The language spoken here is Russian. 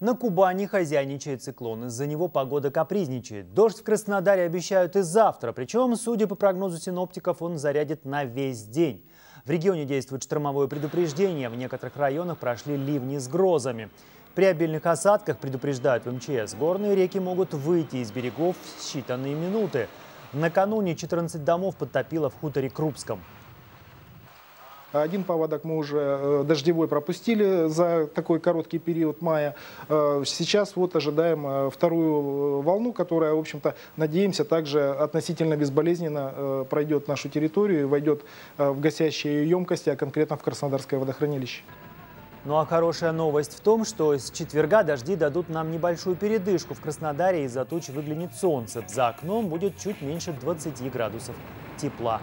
На Кубани хозяйничает циклон. Из-за него погода капризничает. Дождь в Краснодаре обещают и завтра. Причем, судя по прогнозу синоптиков, он зарядит на весь день. В регионе действует штормовое предупреждение. В некоторых районах прошли ливни с грозами. При обильных осадках, предупреждают в МЧС, горные реки могут выйти из берегов в считанные минуты. Накануне 14 домов подтопило в хуторе Крупском. Один паводок мы уже э, дождевой пропустили за такой короткий период мая. Э, сейчас вот ожидаем э, вторую волну, которая, в общем-то, надеемся, также относительно безболезненно пройдет нашу территорию и войдет в гасящие емкости, а конкретно в Краснодарское водохранилище. Ну а хорошая новость в том, что с четверга дожди дадут нам небольшую передышку. В Краснодаре из-за туч выглянет солнце. За окном будет чуть меньше 20 градусов тепла.